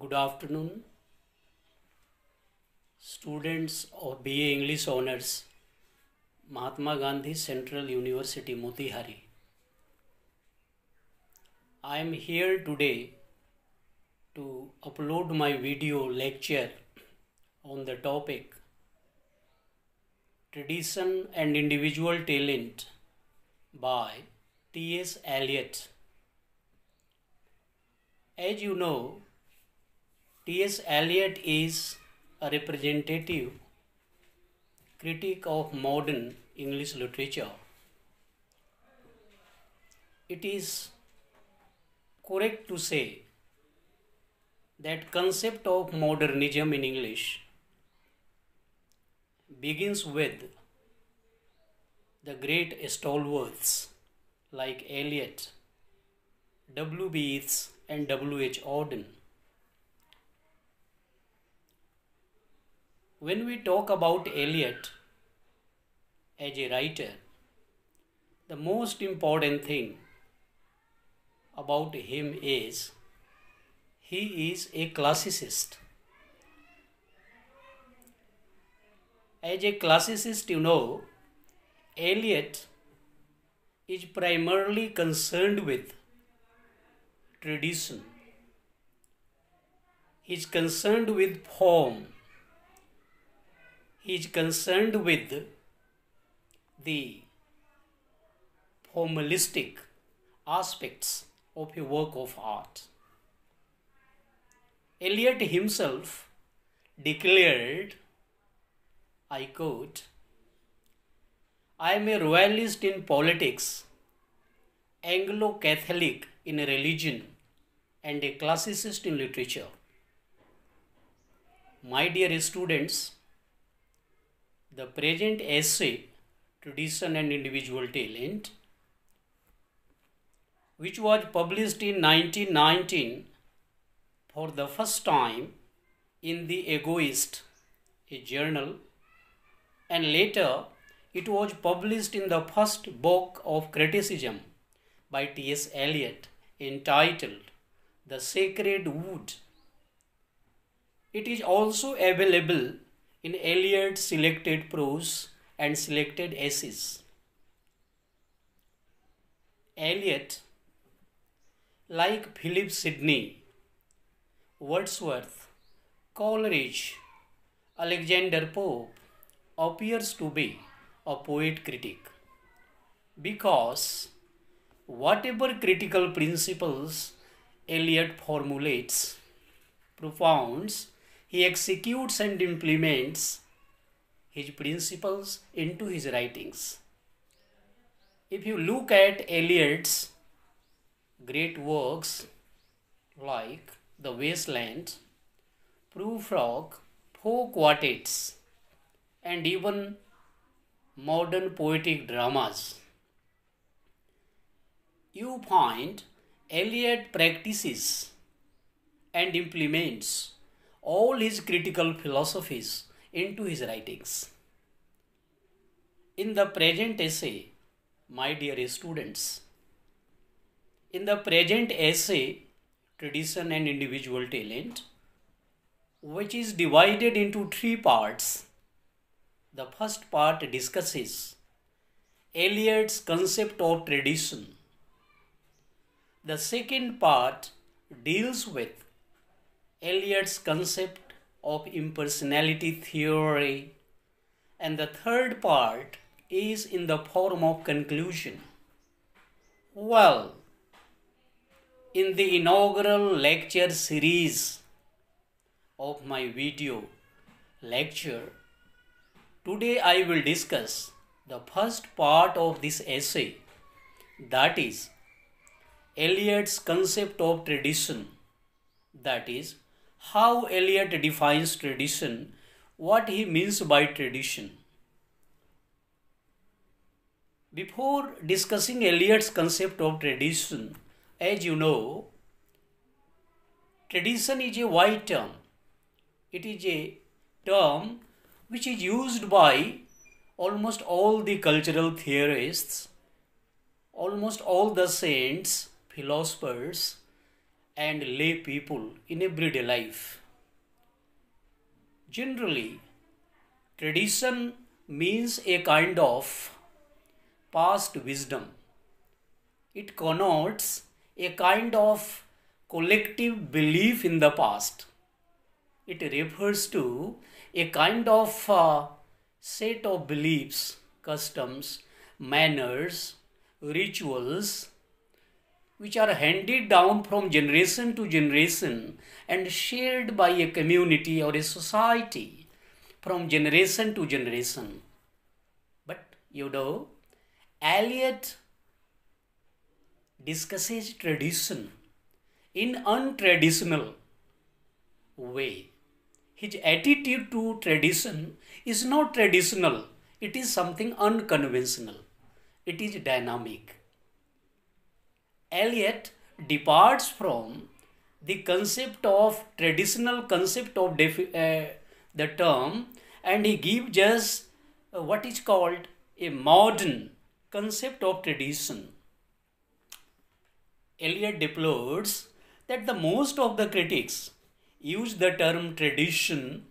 Good afternoon, students of BA English Honors, Mahatma Gandhi Central University, Motihari. I am here today to upload my video lecture on the topic Tradition and Individual Talent by T.S. Eliot. As you know, T.S. Eliot is a representative critic of modern English literature. It is correct to say that concept of modernism in English begins with the great stalwarts like Eliot, W. B. Yeats, and W. H. Auden. When we talk about Eliot as a writer, the most important thing about him is he is a classicist. As a classicist, you know, Eliot is primarily concerned with tradition. He is concerned with form. He is concerned with the formalistic aspects of a work of art. Eliot himself declared, I quote, I am a royalist in politics, Anglo Catholic in religion, and a classicist in literature. My dear students, the present essay, Tradition and Individual Talent, which was published in 1919 for the first time in The Egoist, a journal, and later it was published in the first book of criticism by T.S. Eliot entitled The Sacred Wood. It is also available in Eliot's selected prose and selected essays. Eliot, like Philip Sidney, Wordsworth, Coleridge, Alexander Pope, appears to be a poet critic because whatever critical principles Eliot formulates, propounds, he executes and implements his principles into his writings. If you look at Eliot's great works like The Wasteland, Prufrock, Four Quartets, and even modern poetic dramas, you find Eliot practices and implements all his critical philosophies into his writings. In the present essay, my dear students, in the present essay, Tradition and Individual Talent, which is divided into three parts, the first part discusses Eliot's concept of tradition. The second part deals with Eliot's concept of impersonality theory. And the third part is in the form of conclusion. Well, in the inaugural lecture series of my video lecture, today I will discuss the first part of this essay that is Eliot's concept of tradition that is how Eliot defines tradition, what he means by tradition. Before discussing Eliot's concept of tradition, as you know, tradition is a wide term. It is a term which is used by almost all the cultural theorists, almost all the saints, philosophers, and lay people in everyday life. Generally, tradition means a kind of past wisdom. It connotes a kind of collective belief in the past. It refers to a kind of uh, set of beliefs, customs, manners, rituals, which are handed down from generation to generation and shared by a community or a society from generation to generation. But you know, Eliot discusses tradition in untraditional way. His attitude to tradition is not traditional, it is something unconventional, it is dynamic. Eliot departs from the concept of traditional concept of uh, the term and he gives us uh, what is called a modern concept of tradition. Eliot deplores that the most of the critics use the term tradition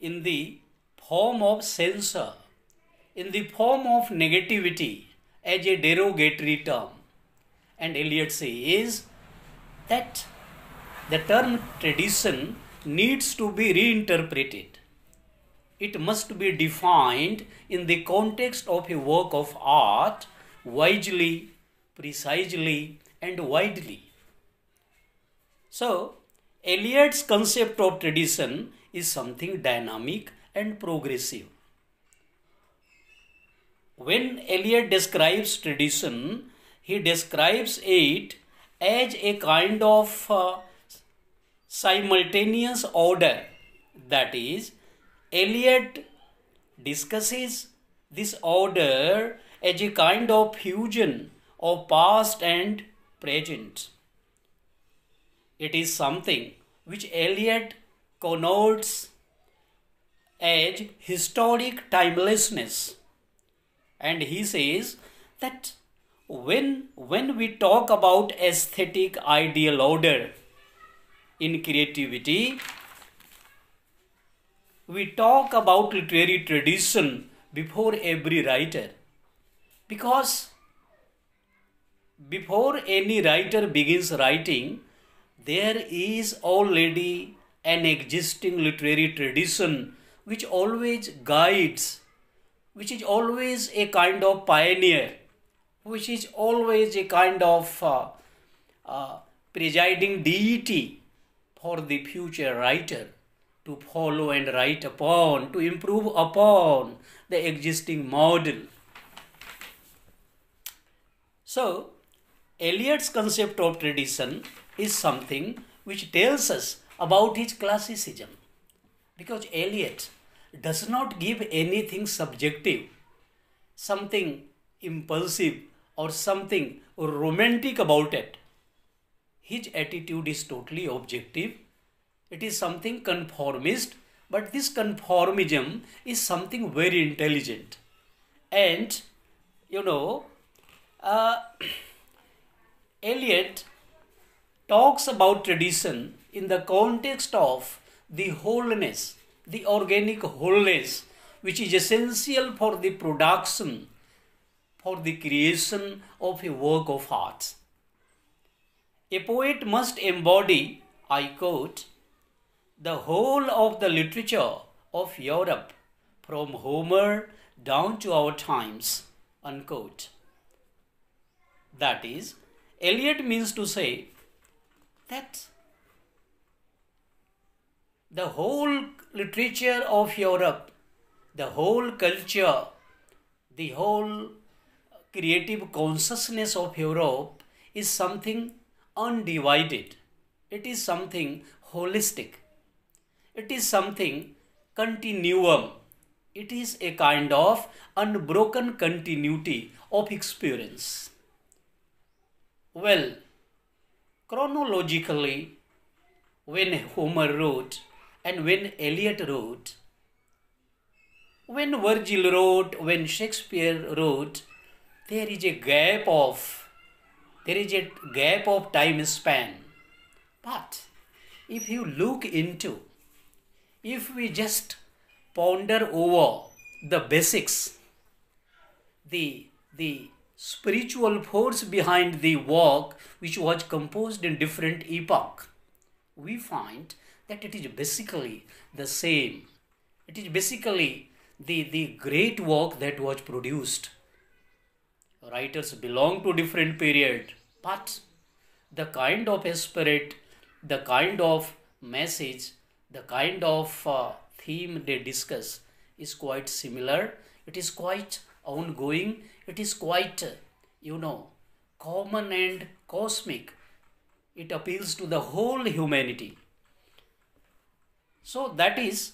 in the form of censor, in the form of negativity as a derogatory term. And Eliot says that the term tradition needs to be reinterpreted. It must be defined in the context of a work of art wisely, precisely, and widely. So, Eliot's concept of tradition is something dynamic and progressive. When Eliot describes tradition, he describes it as a kind of uh, simultaneous order. That is, Eliot discusses this order as a kind of fusion of past and present. It is something which Eliot connotes as historic timelessness. And he says that when, when we talk about aesthetic ideal order in creativity, we talk about literary tradition before every writer. Because before any writer begins writing, there is already an existing literary tradition which always guides, which is always a kind of pioneer, which is always a kind of uh, uh, presiding deity for the future writer to follow and write upon, to improve upon the existing model. So, Eliot's concept of tradition is something which tells us about his classicism. Because Eliot does not give anything subjective, something impulsive, or something romantic about it. His attitude is totally objective. It is something conformist, but this conformism is something very intelligent. And, you know, uh, Eliot talks about tradition in the context of the wholeness, the organic wholeness, which is essential for the production, for the creation of a work of art. A poet must embody, I quote, the whole of the literature of Europe from Homer down to our times, unquote. That is, Eliot means to say that the whole literature of Europe, the whole culture, the whole creative consciousness of Europe is something undivided. It is something holistic. It is something continuum. It is a kind of unbroken continuity of experience. Well, chronologically, when Homer wrote and when Eliot wrote, when Virgil wrote, when Shakespeare wrote, there is a gap of there is a gap of time span But if you look into, if we just ponder over the basics, the, the spiritual force behind the work which was composed in different epoch, we find that it is basically the same. It is basically the, the great work that was produced. Writers belong to different period, but the kind of spirit, the kind of message, the kind of uh, theme they discuss is quite similar. It is quite ongoing. It is quite, you know, common and cosmic. It appeals to the whole humanity. So that is,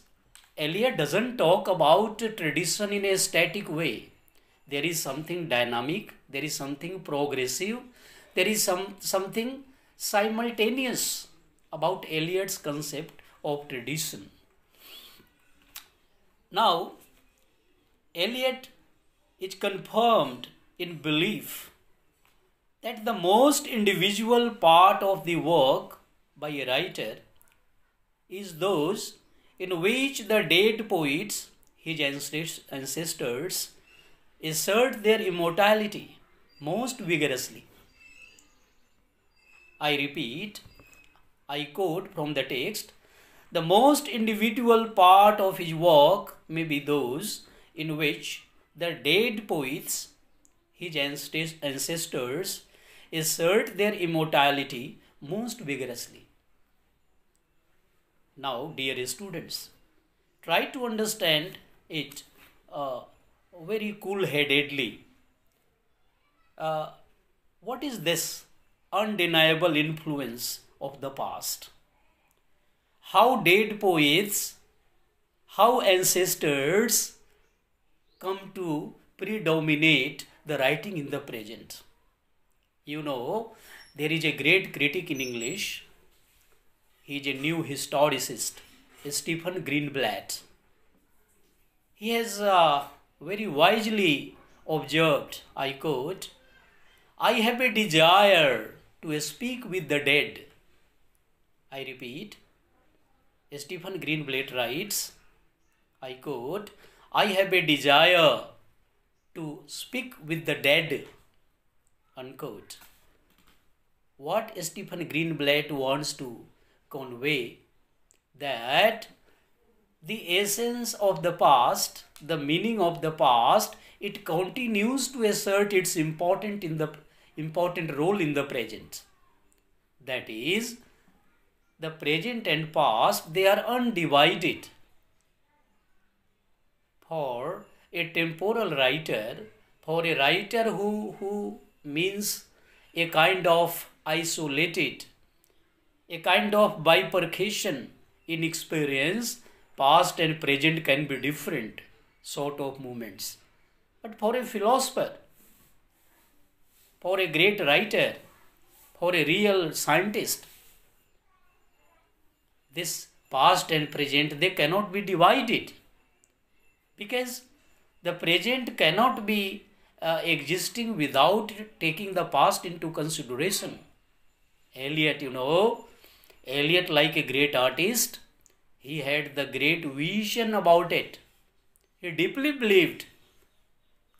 Eliot doesn't talk about tradition in a static way. There is something dynamic, there is something progressive, there is some something simultaneous about Eliot's concept of tradition. Now, Eliot is confirmed in belief that the most individual part of the work by a writer is those in which the dead poets, his ancestors, assert their immortality most vigorously. I repeat, I quote from the text the most individual part of his work may be those in which the dead poets, his ancestors, assert their immortality most vigorously. Now, dear students, try to understand it uh, very cool headedly. Uh, what is this undeniable influence of the past? How dead poets, how ancestors come to predominate the writing in the present. You know, there is a great critic in English. He is a new historicist, Stephen Greenblatt. He has uh, very wisely observed, I quote, I have a desire to speak with the dead. I repeat, Stephen Greenblatt writes, I quote, I have a desire to speak with the dead. Unquote. What Stephen Greenblatt wants to convey that the essence of the past, the meaning of the past, it continues to assert its important in the important role in the present. That is, the present and past they are undivided for a temporal writer, for a writer who, who means a kind of isolated, a kind of bifurcation in experience, past and present can be different sort of movements. But for a philosopher, for a great writer, for a real scientist, this past and present, they cannot be divided because the present cannot be uh, existing without taking the past into consideration. Eliot, you know, Eliot, like a great artist, he had the great vision about it. He deeply believed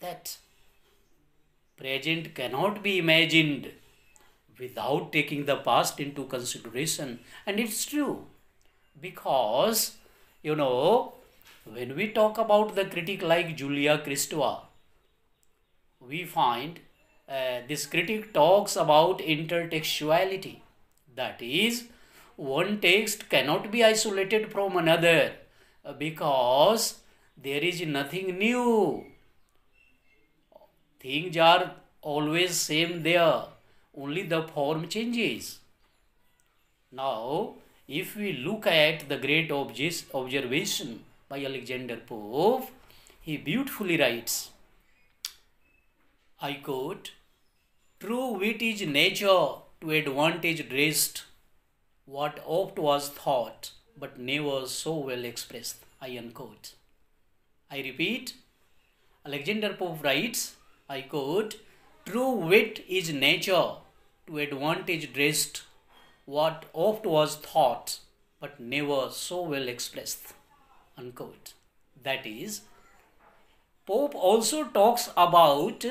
that present cannot be imagined without taking the past into consideration. And it's true because, you know, when we talk about the critic like Julia Kristeva, we find uh, this critic talks about intertextuality. That is, one text cannot be isolated from another uh, because there is nothing new. Things are always same there, only the form changes. Now, if we look at the great observation by Alexander Pope, he beautifully writes, I quote, True wit is nature to advantage dressed, what oft was thought, but never so well expressed. I unquote. I repeat, Alexander Pope writes, I quote, True wit is nature to advantage dressed, what oft was thought but never so well expressed. Unquote. That is, Pope also talks about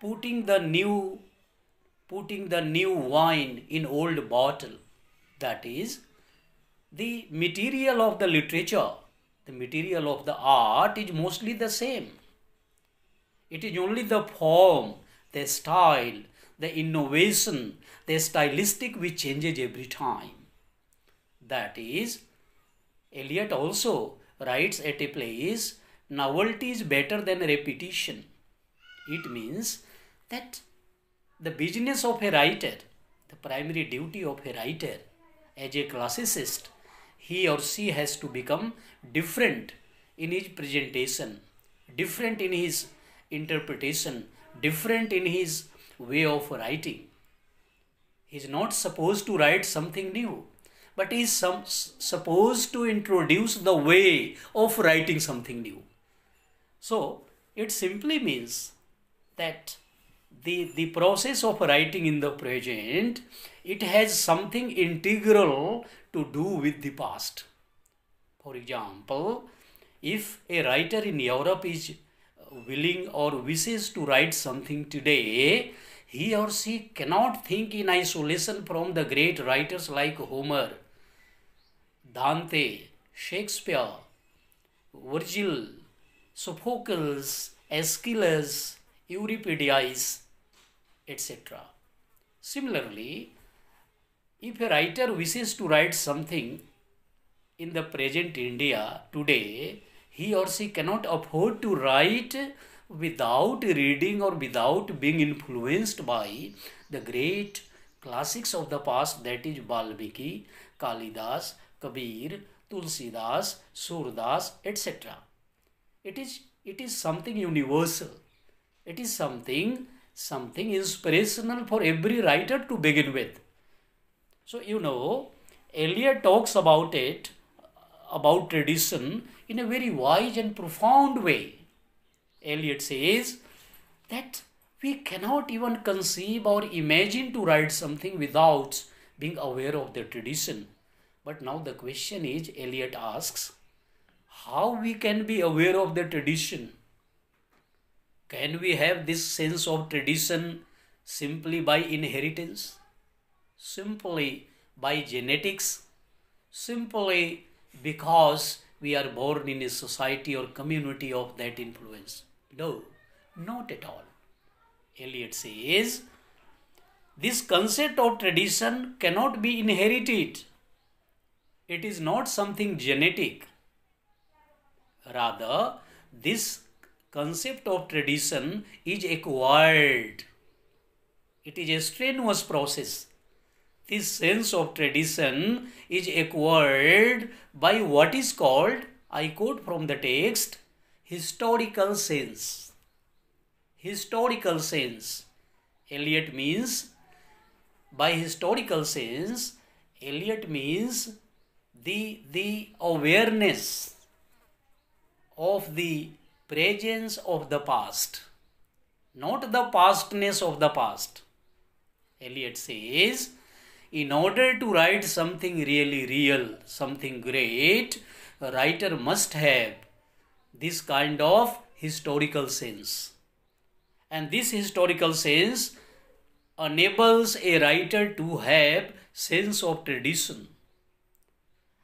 putting the new putting the new wine in old bottle. That is, the material of the literature, the material of the art is mostly the same. It is only the form, the style, the innovation, the stylistic which changes every time. That is, Eliot also writes at a place, novelty is better than repetition. It means that the business of a writer, the primary duty of a writer as a classicist, he or she has to become different in his presentation, different in his interpretation, different in his way of writing. He is not supposed to write something new, but he is some, supposed to introduce the way of writing something new. So, it simply means that the, the process of writing in the present, it has something integral to do with the past. For example, if a writer in Europe is uh, willing or wishes to write something today, he or she cannot think in isolation from the great writers like Homer, Dante, Shakespeare, Virgil, Sophocles, Aeschylus, Euripides, etc. Similarly, if a writer wishes to write something in the present India today, he or she cannot afford to write without reading or without being influenced by the great classics of the past that is Valmiki, Kalidas, Kabir, Tulsidas, Surdas, etc. It is, it is something universal. It is something, something inspirational for every writer to begin with. So, you know, Eliot talks about it, about tradition in a very wise and profound way. Eliot says that we cannot even conceive or imagine to write something without being aware of the tradition. But now the question is, Eliot asks, how we can be aware of the tradition? Can we have this sense of tradition simply by inheritance? Simply by genetics? Simply because we are born in a society or community of that influence? No, not at all. Eliot says, this concept of tradition cannot be inherited. It is not something genetic. Rather, this concept of tradition is acquired. It is a strenuous process. This sense of tradition is acquired by what is called, I quote from the text, historical sense. Historical sense. Eliot means, by historical sense, Eliot means the, the awareness of the presence of the past, not the pastness of the past. Eliot says, in order to write something really real, something great, a writer must have this kind of historical sense. And this historical sense enables a writer to have sense of tradition.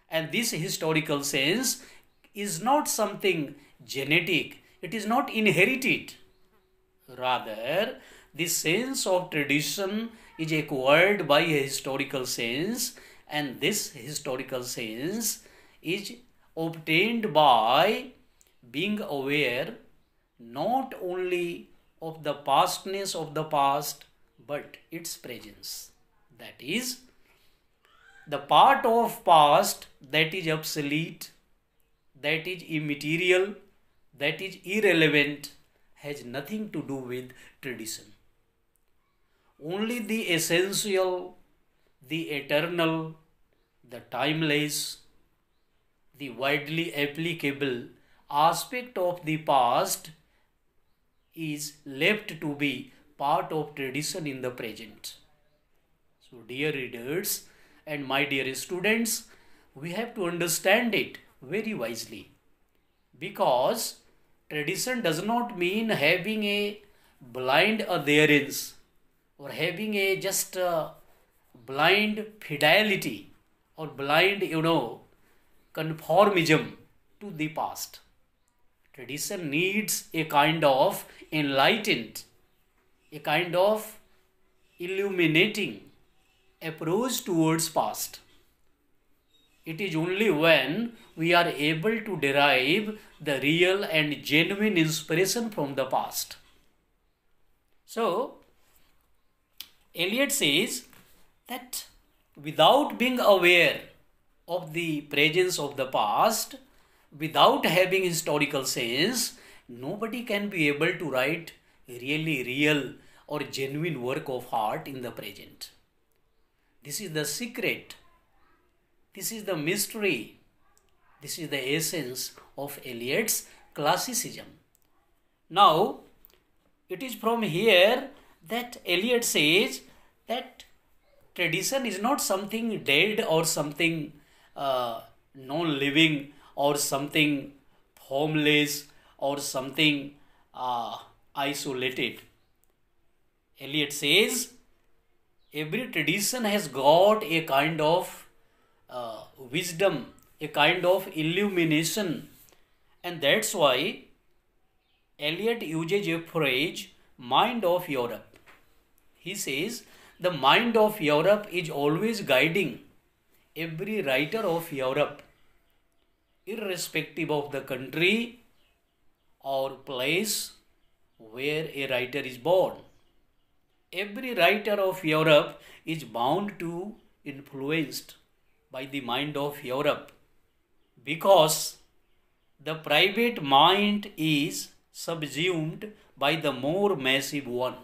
And this historical sense is not something genetic, it is not inherited. Rather, this sense of tradition is acquired by a historical sense, and this historical sense is obtained by being aware not only of the pastness of the past but its presence. That is, the part of past that is obsolete, that is immaterial, that is irrelevant has nothing to do with tradition. Only the essential, the eternal, the timeless, the widely applicable aspect of the past is left to be part of tradition in the present. So dear readers and my dear students, we have to understand it very wisely because tradition does not mean having a blind adherence or having a just uh, blind fidelity or blind, you know, conformism to the past. Tradition needs a kind of enlightened, a kind of illuminating approach towards past. It is only when we are able to derive the real and genuine inspiration from the past. So, Eliot says that without being aware of the presence of the past, without having historical sense, nobody can be able to write really real or genuine work of art in the present. This is the secret. This is the mystery. This is the essence of Eliot's classicism. Now, it is from here that Eliot says that tradition is not something dead or something uh, non living or something formless or something uh, isolated. Eliot says every tradition has got a kind of uh, wisdom, a kind of illumination, and that's why Eliot uses a phrase mind of Europe. He says the mind of Europe is always guiding every writer of Europe, irrespective of the country or place where a writer is born. Every writer of Europe is bound to influenced by the mind of Europe because the private mind is subsumed by the more massive one.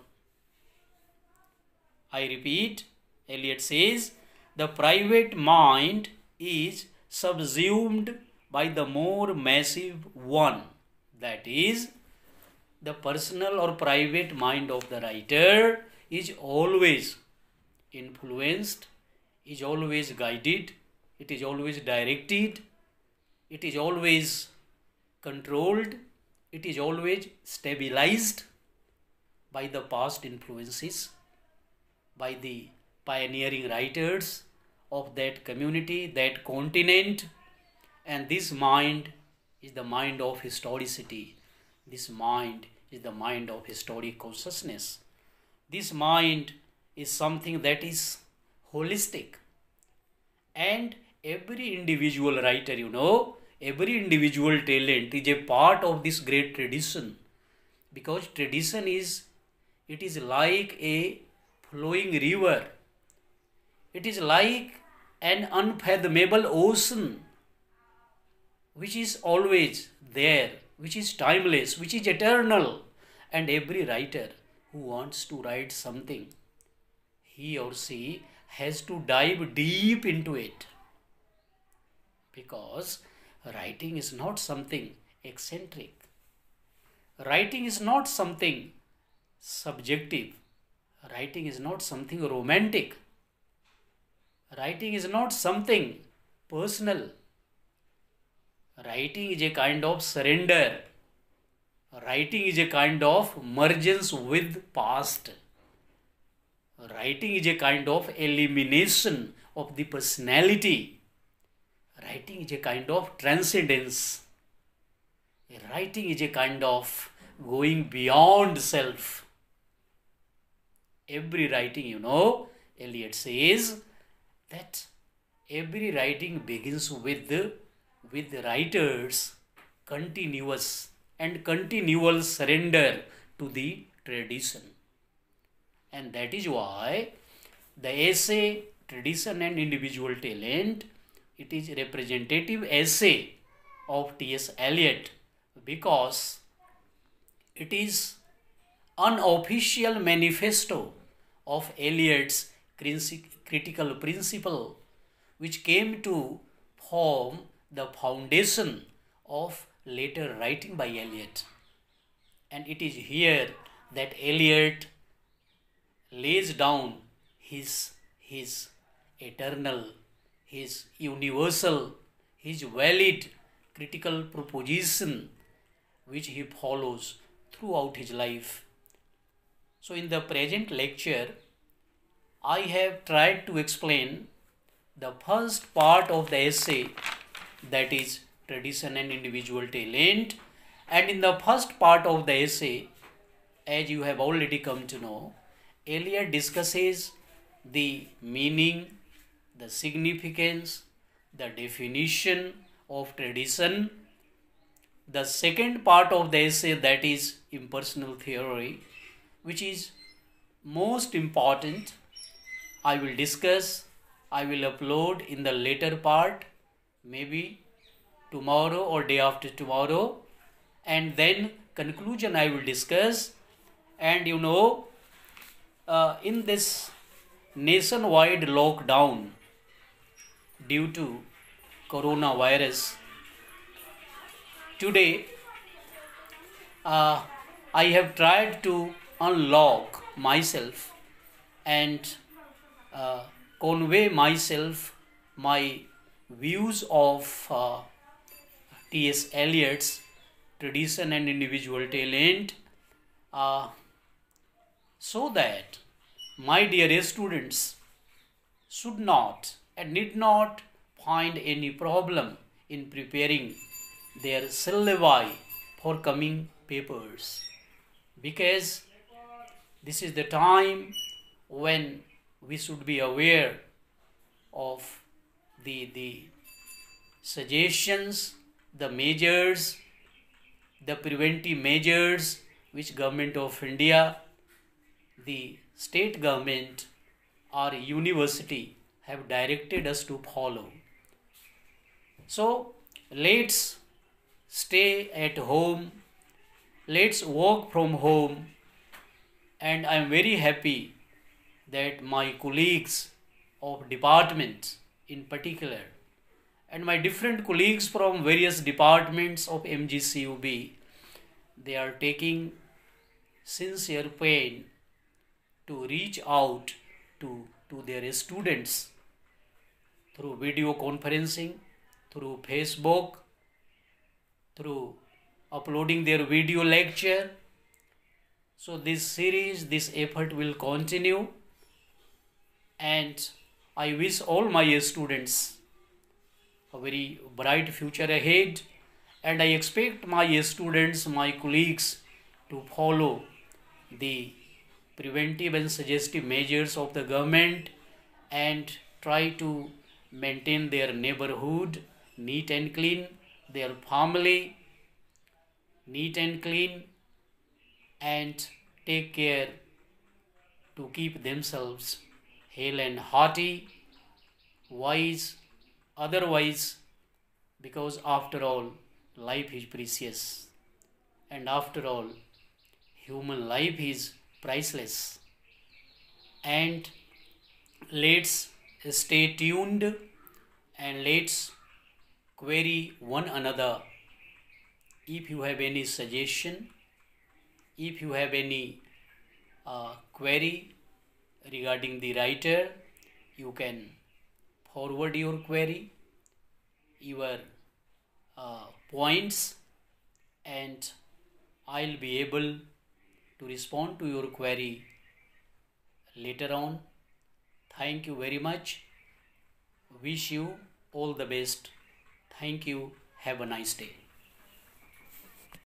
I repeat, Eliot says, the private mind is subsumed by the more massive one. That is, the personal or private mind of the writer is always influenced, is always guided, it is always directed, it is always controlled, it is always stabilized by the past influences, by the pioneering writers of that community, that continent, and this mind is the mind of historicity. This mind is the mind of historic consciousness. This mind is something that is holistic. And every individual writer, you know, every individual talent is a part of this great tradition. Because tradition is, it is like a flowing river. It is like an unfathomable ocean which is always there, which is timeless, which is eternal. And every writer who wants to write something, he or she has to dive deep into it. Because writing is not something eccentric. Writing is not something subjective. Writing is not something romantic. Writing is not something personal. Writing is a kind of surrender. Writing is a kind of mergence with past. Writing is a kind of elimination of the personality. Writing is a kind of transcendence. Writing is a kind of going beyond self. Every writing, you know, Eliot says that every writing begins with the, with the writer's continuous and continual surrender to the tradition. And that is why the essay, tradition and individual talent, it is representative essay of T.S. Eliot because it is unofficial manifesto of Eliot's critical principle which came to form the foundation of later writing by Eliot. And it is here that Eliot lays down his his eternal, his universal, his valid critical proposition which he follows throughout his life. So, in the present lecture, I have tried to explain the first part of the essay that is tradition and individual talent. And in the first part of the essay as you have already come to know Eliot discusses the meaning the significance the definition of tradition. The second part of the essay that is impersonal theory which is most important i will discuss I will upload in the later part, maybe tomorrow or day after tomorrow, and then conclusion I will discuss. And you know, uh, in this nationwide lockdown due to coronavirus, today uh, I have tried to unlock myself and uh, convey myself my views of uh, T.S. Eliot's tradition and individual talent uh, so that my dear students should not and need not find any problem in preparing their syllabi for coming papers because this is the time when we should be aware of the, the suggestions, the measures, the preventive measures which government of India, the state government or university have directed us to follow. So let's stay at home, let's work from home and I'm very happy that my colleagues of departments in particular and my different colleagues from various departments of MGCUB they are taking sincere pain to reach out to, to their students through video conferencing, through Facebook, through uploading their video lecture. So this series, this effort will continue. And I wish all my students a very bright future ahead. And I expect my students, my colleagues to follow the preventive and suggestive measures of the government and try to maintain their neighborhood neat and clean, their family neat and clean and take care to keep themselves hale and hearty, wise, otherwise, because after all, life is precious, and after all, human life is priceless. And let's stay tuned and let's query one another if you have any suggestion if you have any uh, query regarding the writer you can forward your query your uh, points and I'll be able to respond to your query later on. Thank you very much. Wish you all the best. Thank you. Have a nice day